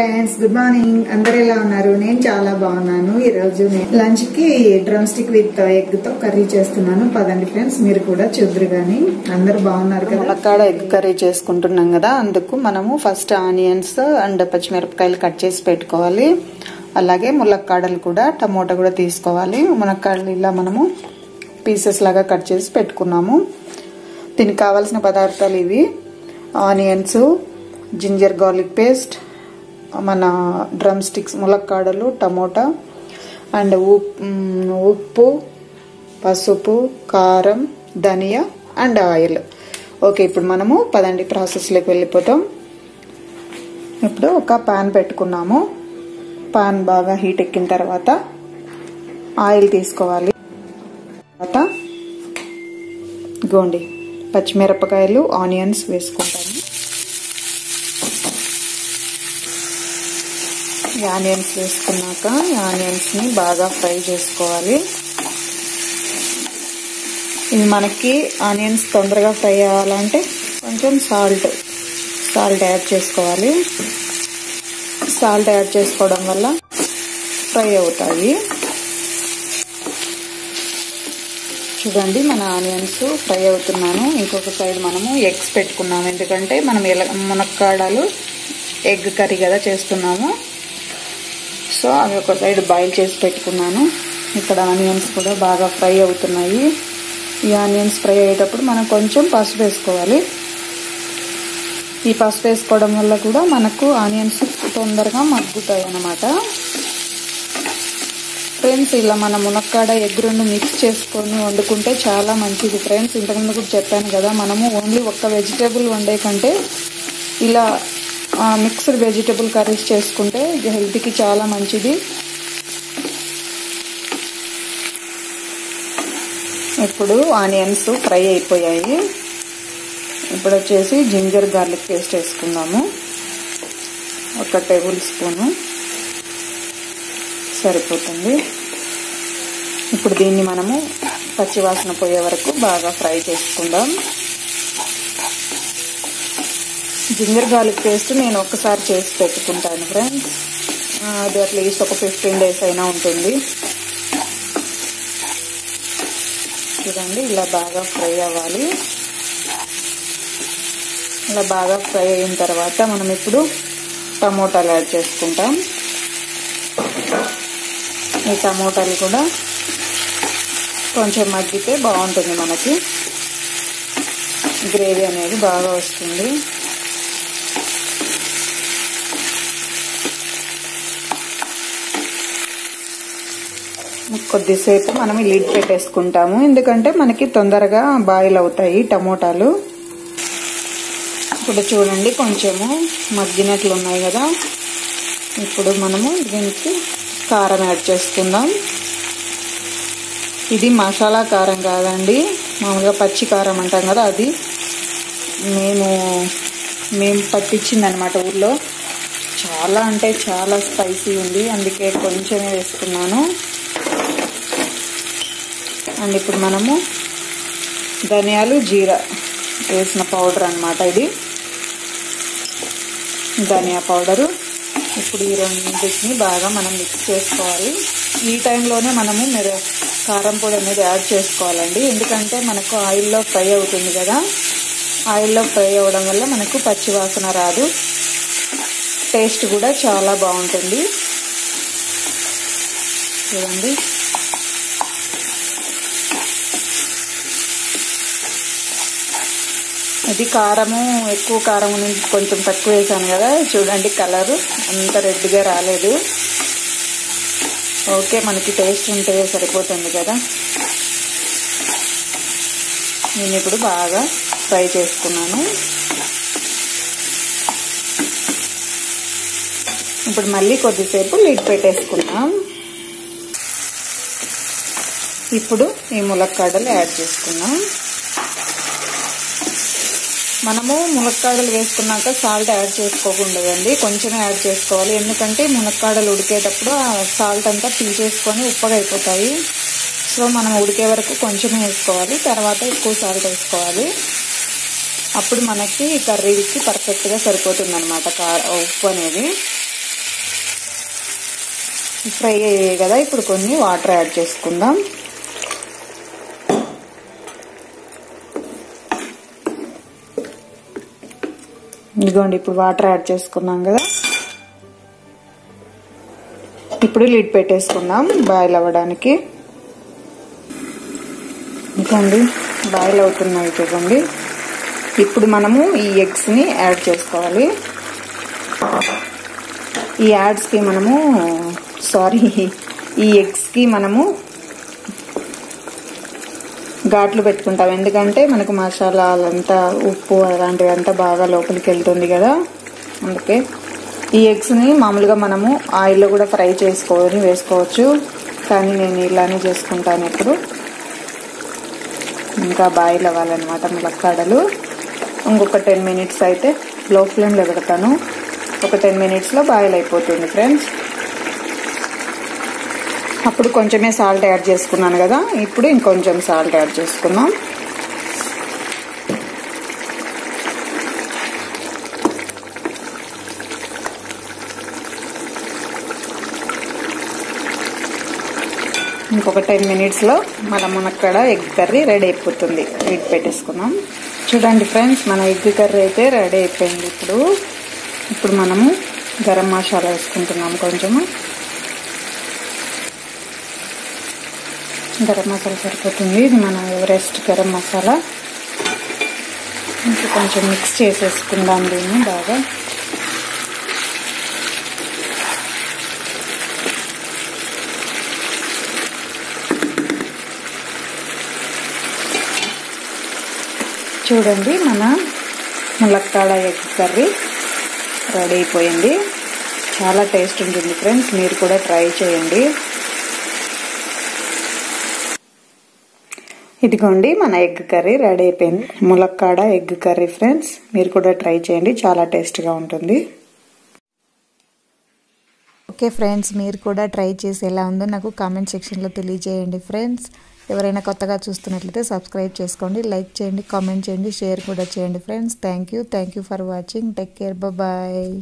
Friends good morning అందరు ఎలా ఉన్నారు? నేను చాలా బాగున్నాను. ఈరోజు లంచ్కి డ్రమ్ స్టిక్ విత్ ఎగ్తో కర్రీ చేస్తున్నాను. పదండి ఫ్రెండ్స్ మీరు కూడా చూద్దరు గాని. అందరు బాగున్నారు కదా? ములక్కాడ ఎగ్ కర్రీ చేసుకుంటున్నాం కదా అందుకు మనము ఫస్ట్ ఆనియన్స్ అండ్ పచ్చిమిరపకాయలు కట్ చేసి పెట్టుకోవాలి. అలాగే ములక్కాడలు కూడా టమోటా కూడా తీసుకోవాలి. మునక్కాడలు ఇలా మనము పీసెస్ లాగా కట్ చేసి పెట్టుకున్నాము. దీనికి కావాల్సిన పదార్థాలు ఇవి. ఆనియన్స్ జింజర్ గార్లిక్ పేస్ట్ మన డ్రమ్ స్టిక్స్ ములక్కాడలు టమోటా అండ్ ఉప్పు పసుపు కారం ధనియా అండ్ ఆయిల్. ఓకే ఇప్పుడు మనము పదండి ప్రాసెస్లోకి వెళ్ళిపోతాం. ఇప్పుడు ఒక పాన్ పెట్టుకున్నాము. పాన్ బాగా హీట్ ఎక్కిన తర్వాత ఆయిల్ తీసుకోవాలి. తర్వాత గోండి పచ్చిమిరపకాయలు ఆనియన్స్ వేసుకుంటాము. ఆనియన్స్ వేసుకున్నాక ఆనియన్స్ని బాగా ఫ్రై చేసుకోవాలి. ఇవి మనకి ఆనియన్స్ తొందరగా ఫ్రై అవ్వాలంటే కొంచెం సాల్ట్ సాల్ట్ యాడ్ చేసుకోవాలి. సాల్ట్ యాడ్ చేసుకోవడం వల్ల ఫ్రై అవుతాయి. చూడండి మన ఆనియన్స్ ఫ్రై అవుతున్నాను. ఇంకొక సైడ్ మనము ఎగ్స్ పెట్టుకున్నాము. ఎందుకంటే మనం ఎలా మునక్కాడలు ఎగ్ కర్రీ కదా చేస్తున్నాము. సో అవి ఒక సైడ్ బాయిల్ చేసి పెట్టుకున్నాను. ఇక్కడ ఆనియన్స్ కూడా బాగా ఫ్రై అవుతున్నాయి. ఈ ఆనియన్స్ ఫ్రై అయ్యేటప్పుడు మనం కొంచెం పసుపు వేసుకోవాలి. ఈ పసుపు వేసుకోవడం వల్ల కూడా మనకు ఆనియన్స్ తొందరగా మగ్గుతాయి అన్నమాట. ఫ్రెండ్స్ ఇలా మన మునక్కాడ ఎగ్ రెండు మిక్స్ చేసుకొని వండుకుంటే చాలా మంచిది. ఫ్రెండ్స్ ఇంతకుముందు కూడా చెప్పాను కదా మనము ఓన్లీ ఒక్క వెజిటేబుల్ వండే కంటే ఇలా మిక్స్డ్ వెజిటేబుల్ కర్రీస్ చేసుకుంటే హెల్త్కి చాలా మంచిది. ఇప్పుడు ఆనియన్స్ ఫ్రై అయిపోయాయి. ఇప్పుడు వచ్చేసి జింజర్ గార్లిక్ పేస్ట్ వేసుకుందాము. ఒక టేబుల్ స్పూను. సరిపోతుంది. ఇప్పుడు దీన్ని మనము పచ్చివాసన పోయే వరకు బాగా ఫ్రై చేసుకుందాం. జింజర్ గార్లిక్ పేస్ట్ నేను ఒక్కసారి చేసి పెట్టుకుంటాను ఫ్రెండ్స్ అది అట్లీస్ట్ ఒక ఫిఫ్టీన్ డేస్ అయినా ఉంటుంది. చూడండి ఇలా బాగా ఫ్రై అవ్వాలి. ఇలా బాగా ఫ్రై అయిన తర్వాత మనం ఇప్పుడు టమోటాలు యాడ్ చేసుకుంటాం. ఈ టమోటాలు కూడా కొంచెం మగ్గితే బాగుంటుంది మనకి. గ్రేవీ అనేది బాగా వస్తుంది. కొద్దిసేపు మనం లిడ్ పెట్టేసుకుంటాము. ఎందుకంటే మనకి తొందరగా బాయిల్ అవుతాయి టమోటాలు. ఇప్పుడు చూడండి కొంచెము మగ్గినట్లు ఉన్నాయి కదా. ఇప్పుడు మనము దీనికి కారం యాడ్ చేసుకుందాం. ఇది మసాలా కారం కాదండి. మామూలుగా పచ్చి కారం అంటాం కదా అది. మేము మేము పట్టించింది అనమాట ఊర్లో. చాలా అంటే చాలా స్పైసీ ఉంది. అందుకే కొంచెమే వేసుకున్నాను. అండ్ ఇప్పుడు మనము ధనియాలు జీరా వేసిన పౌడర్ అనమాట ఇది. ధనియా పౌడరు. ఇప్పుడు ఈ రెండింటిని బాగా మనం మిక్స్ చేసుకోవాలి. ఈ టైంలోనే మనము మీరు కారం పొడి అనేది యాడ్ చేసుకోవాలండి. ఎందుకంటే మనకు ఆయిల్లో ఫ్రై అవుతుంది కదా. ఆయిల్లో ఫ్రై అవ్వడం వల్ల మనకు పచ్చివాసన రాదు. టేస్ట్ కూడా చాలా బాగుంటుంది. చూడండి. ఇది కారము ఎక్కువ కారం కొంచెం తక్కువ వేసాను కదా. చూడండి కలరు. అంత రెడ్గా రాలేదు. ఓకే మనకి టేస్ట్ ఉంటే సరిపోతుంది కదా. నేను ఇప్పుడు బాగా ఫ్రై చేసుకున్నాను. ఇప్పుడు మళ్ళీ కొద్దిసేపు లిడ్ పెట్టేసుకున్నాం ఇప్పుడు ఈ ములక్కాడలు యాడ్ చేసుకున్నాం మనము మునక్కాడలు వేసుకున్నాక సాల్ట్ యాడ్ చేసుకోకూడదండి. కొంచెమే యాడ్ చేసుకోవాలి. ఎందుకంటే మునక్కాడలు ఉడికేటప్పుడు ఆ సాల్ట్ అంతా పీల్చేసుకొని ఉప్పగా అయిపోతాయి సో మనం ఉడికే వరకు కొంచెమే వేసుకోవాలి. తర్వాత ఎక్కువ సాల్ట్ వేసుకోవాలి. అప్పుడు మనకి కర్రీకి పర్ఫెక్ట్గా సరిపోతుంది అనమాట ఉప్పు అనేది. ఫ్రై అయ్యాయి కదా. ఇప్పుడు కొన్ని వాటర్ యాడ్ చేసుకుందాం. ఇదిగోండి ఇప్పుడు వాటర్ యాడ్ చేసుకున్నాం కదా. ఇప్పుడు లిడ్ పెట్టేసుకుందాం బాయిల్ అవ్వడానికి. ఇదిగోండి బాయిల్ అవుతున్నాయి చూడండి. ఇప్పుడు మనము ఈ ఎగ్స్ని యాడ్ చేసుకోవాలి. ఈ యాడ్స్కి మనము సారీ ఈ ఎగ్స్కి మనము ఘాట్లు పెట్టుకుంటాం. ఎందుకంటే మనకు మసాలాలంతా ఉప్పు అలాంటివి అంతా బాగా లోపలికి వెళ్తుంది కదా. అందుకే ఈ ఎగ్స్ని మామూలుగా మనము ఆయిల్లో కూడా ఫ్రై చేసుకొని వేసుకోవచ్చు. కానీ నేను ఇలానే చేసుకుంటాను ఇప్పుడు ఇంకా బాయిల్ అవ్వాలన్నమాట ములక్కాడలు. ఇంకొక టెన్ మినిట్స్ అయితే లో ఫ్లేమ్లో పెడతాను. ఒక టెన్ మినిట్స్లో బాయిల్ అయిపోతుంది ఫ్రెండ్స్. అప్పుడు కొంచెమే సాల్ట్ యాడ్ చేసుకున్నాను కదా. ఇప్పుడు ఇంకొంచెం సాల్ట్ యాడ్ చేసుకున్నాం ఇంకొక టెన్ మినిట్స్లో మన మునక్కడ ఎగ్ కర్రీ రెడీ అయిపోతుంది. వీటి పెట్టేసుకుందాం. చూడండి ఫ్రెండ్స్ మన ఎగ్ కర్రీ అయితే రెడీ అయిపోయింది ఇప్పుడు. ఇప్పుడు మనము గరం మసాలా వేసుకుంటున్నాం కొంచెము. గరం మసాలా సరిపోతుంది. ఇది మన ఎవరెస్ట్ గరం మసాలా. ఇంకా కొంచెం మిక్స్ చేసేసుకుందాం దీన్ని బాగా. చూడండి మన ములక్కాడ ఎగ్ కర్రీ రెడీ అయిపోయింది. చాలా టేస్ట్ ఉంటుంది ఫ్రెండ్స్. మీరు కూడా ట్రై చేయండి. ఇదిగోండి మన ఎగ్ కర్రీ రెడీ అయిపోయింది. ములక్కాడ ఎగ్ కర్రీ ఫ్రెండ్స్. మీరు కూడా ట్రై చేయండి చాలా టేస్ట్గా ఉంటుంది. Okay friends. మీరు కూడా ట్రై చేసి ఎలా ఉందో నాకు కామెంట్ సెక్షన్లో తెలియజేయండి ఫ్రెండ్స్. ఎవరైనా కొత్తగా చూస్తున్నట్లయితే సబ్స్క్రైబ్ చేసుకోండి లైక్ చేయండి కామెంట్ చేయండి షేర్ కూడా చేయండి friends. Thank you. Thank you for watching. Take care. Bye